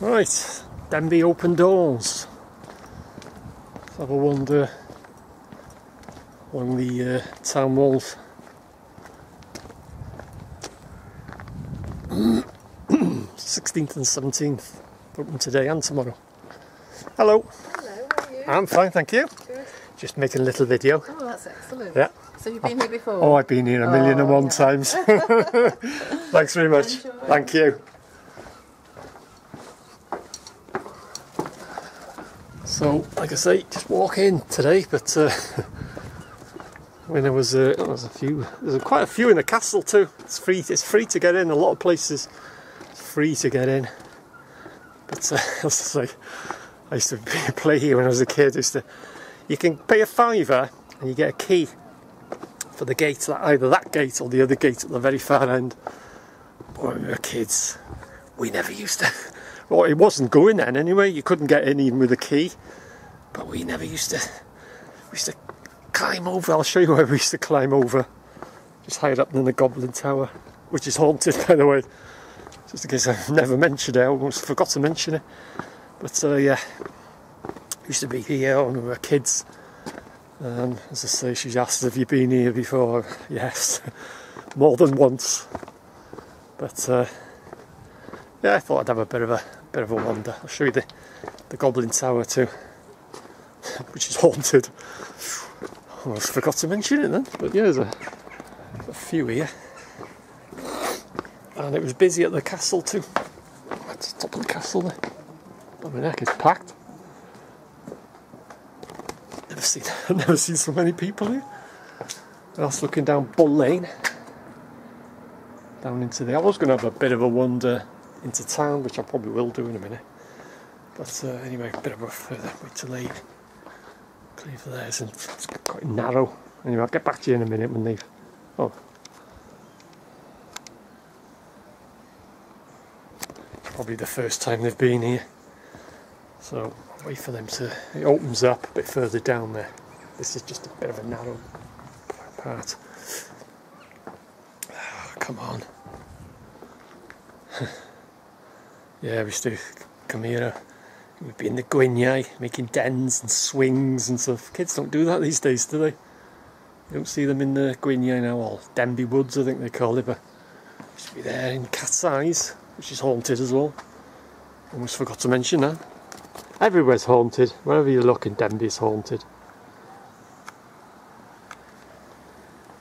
Right, Denbigh open doors. Let's have a wander along the uh, town walls. 16th and 17th, open today and tomorrow. Hello. Hello, how are you? I'm fine, thank you. Good. Just making a little video. Oh, that's excellent. Yeah. So you've been here before? Oh, I've been here a million and Oh, one yeah. times. Thanks very much. Enjoy. Thank you. So, like I say, just walk in today, but uh, when there was, uh, there was a few, there's quite a few in the castle too. It's free. It's free to get in. A lot of places, free to get in. But uh, I used to play here when I was a kid. Used to, you can pay a fiver and you get a key for the gate, either that gate or the other gate at the very far end. But when we were kids, we never used to. Well, it wasn't going then anyway. You couldn't get in even with a key. But we never used to. We used to climb over. I'll show you where we used to climb over. Just higher up than the Goblin Tower, which is haunted, by the way. Just in case I've never mentioned it, I almost forgot to mention it. But uh, yeah, used to be here when we were kids. Um, as I say, she's asked, have you been here before? Yes, more than once. But uh, yeah, I thought I'd have a bit of a bit of a wander. I'll show you the, the Goblin Tower too, which is haunted. Oh, Almost forgot to mention it then, but yeah, there's a, a few here. And it was busy at the castle too. At the top of the castle there. Oh, I mean, heck, it's packed. Never seen, I've never seen so many people here. That's looking down Bull Lane. Down into the. I was going to have a bit of a wander into town, which I probably will do in a minute. But uh, anyway, a bit of a further way to leave. Cleave there, and it's quite narrow. Anyway, I'll get back to you in a minute when they've. Oh. Probably the first time they've been here. So I'll wait for them to. It opens up a bit further down there. This is just a bit of a narrow part. Oh, come on. yeah, we used to come here. uh, We'd be in the Gwyniau making dens and swings and stuff. Kids don't do that these days, do they? You don't see them in the Gwyniau now, or Denbigh Woods, I think they call it. But used to be there in Cat's Eyes, which is haunted as well. Almost forgot to mention that. Everywhere's haunted. Wherever you look in Denbigh, it's haunted.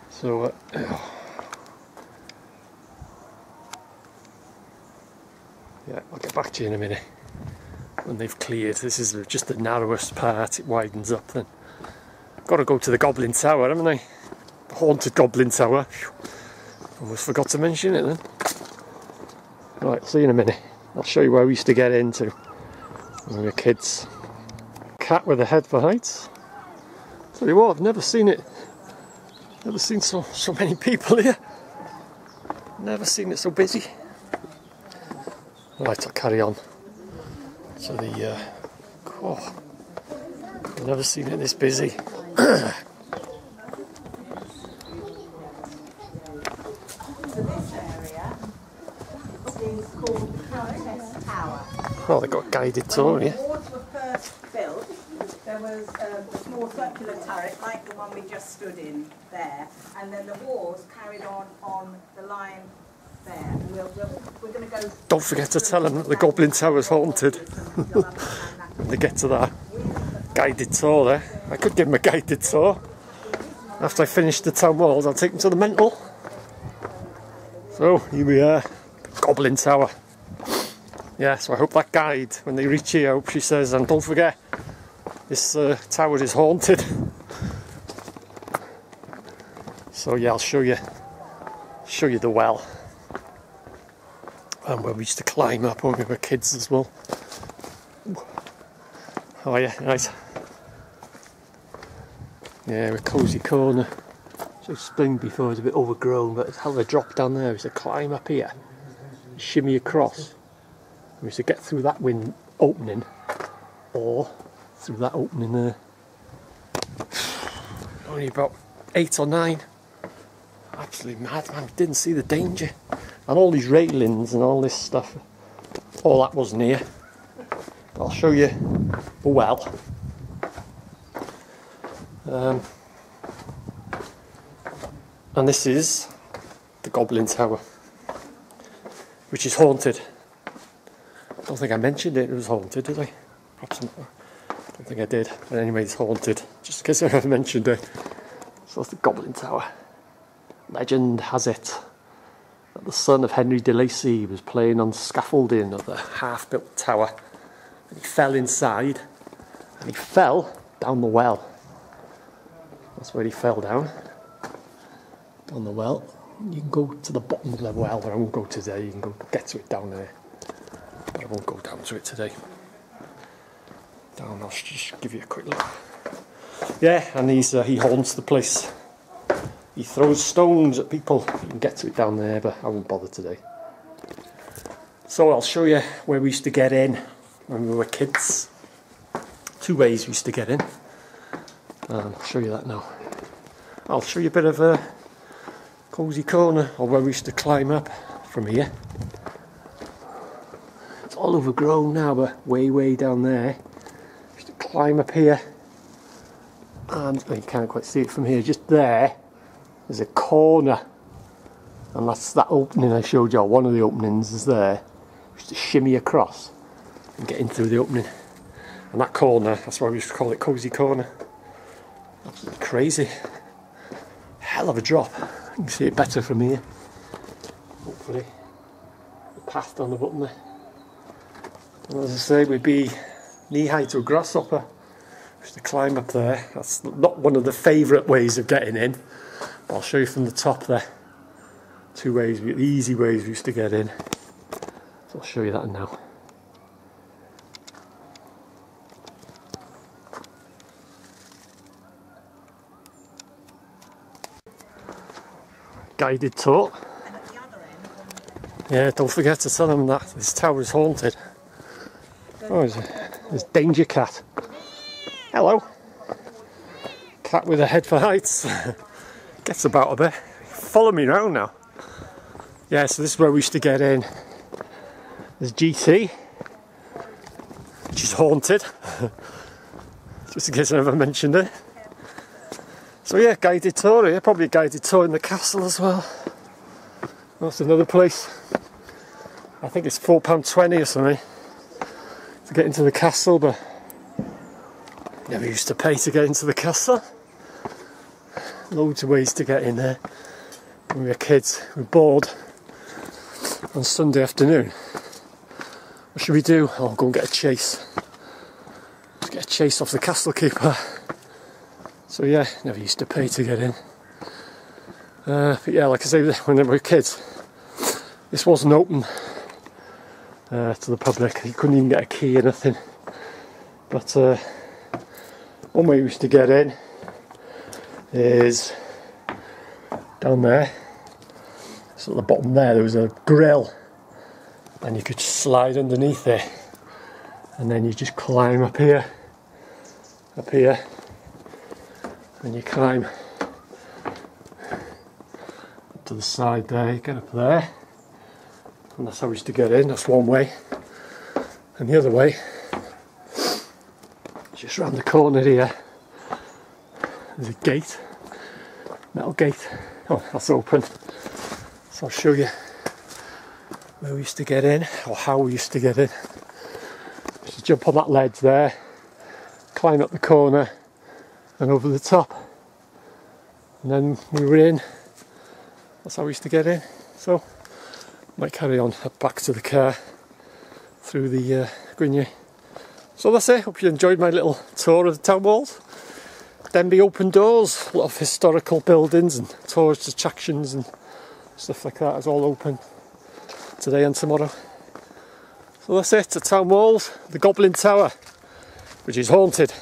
So, uh, yeah, I'll get back to you in a minute when they've cleared. This is just the narrowest part, it widens up then. Got to go to the Goblin Tower, haven't I? The haunted Goblin Tower. Almost forgot to mention it then. Right, see you in a minute. I'll show you where we used to get into when we were kids. Cat with a head for heights. Tell you what, I've never seen it. Never seen so so many people here. Never seen it so busy. Right, I'll carry on. So the uh, oh, I've never seen it this busy. So this area is called the Countess Tower. Oh, they got a guided tour When here. the walls were first built, there was um, a small circular turret like the one we just stood in there, and then the walls carried on on the line there. We'll, we'll, Don't forget to tell them that the Goblin Tower's haunted. When they get to that guided tour there. I could give them a guided tour. After I finish the town walls, I'll take them to the mental. So, here we are, Goblin Tower. Yeah, so I hope that guide, when they reach here, I hope she says, and don't forget, this uh, tower is haunted. So yeah, I'll show you, show you the well. And where we used to climb up when we were kids as well. Oh yeah, nice. Yeah, a cosy corner. So explained before, it's a bit overgrown, but it's a hell of a drop down there. Used to climb up here, shimmy across. We used to get through that wind opening, or through that opening there. Only about eight or nine. Absolutely mad, man. Didn't see the danger. And all these railings and all this stuff. All that wasn't here. I'll show you the well. Um, and this is the Goblin Tower, which is haunted. I don't think I mentioned it, it was haunted, did I? Perhaps not. I don't think I did. But anyway, it's haunted, just in case I mentioned it. So it's the Goblin Tower. Legend has it the son of Henry de Lacy was playing on scaffolding of the half built tower and he fell inside and he fell down the well. That's where he fell down. Down the well. You can go to the bottom of the well, but I won't go today. You can go get to it down there. But I won't go down to it today. Down, I'll just give you a quick look. Yeah, and he's, uh, he haunts the place. He throws stones at people. You can get to it down there, but I won't bother today. So I'll show you where we used to get in when we were kids. Two ways we used to get in. And I'll show you that now. I'll show you a bit of a cosy corner or where we used to climb up from here. It's all overgrown now, but way, way down there. We used to climb up here. And oh, you can't quite see it from here, just there there's a corner. And that's that opening I showed you, one of the openings is there. Just to shimmy across and get in through the opening. And that corner, that's why we used to call it Cozy Corner. Absolutely crazy. Hell of a drop. You can see it better from here. Hopefully. The path down the bottom there. And as I say we'd be knee high to a grasshopper. Just to climb up there. That's not one of the favourite ways of getting in I'll show you from the top there. Two ways, the easy ways we used to get in. So I'll show you that now. Guided tour. Yeah, don't forget to tell them that this tower is haunted. Oh, there's, there's Danger Cat. Hello. Cat with a head for heights. Gets about a bit. Follow me around now. Yeah, so this is where we used to get in. There's GT, which is haunted. Just in case I never mentioned it. So yeah, guided tour here. Probably a guided tour in the castle as well. That's another place. I think it's £4.20 or something to get into the castle, but never used to pay to get into the castle. Loads of ways to get in there. When we were kids, we were bored on Sunday afternoon. What should we do? Oh, go and get a chase. Let's get a chase off the castle keeper. So yeah, never used to pay to get in. Uh, but yeah, like I say, when we were kids, this wasn't open uh, to the public. You couldn't even get a key or nothing. But uh, one way we used to get in is down there. So at the bottom there, there was a grill, and you could slide underneath it, and then you just climb up here, up here, and you climb up to the side there. Get up there, and that's how we used to get in. That's one way, and the other way, just round the corner here. There's a gate, metal gate. Oh, that's open. So I'll show you where we used to get in, or how we used to get in. Just jump on that ledge there, climb up the corner, and over the top. And then we were in. That's how we used to get in. So, might carry on back to the car through the uh. So that's it. Hope you enjoyed my little tour of the town walls. Denbigh open doors, a lot of historical buildings and tourist attractions and stuff like that is all open today and tomorrow. So that's it, the town walls, the Goblin Tower, which is haunted.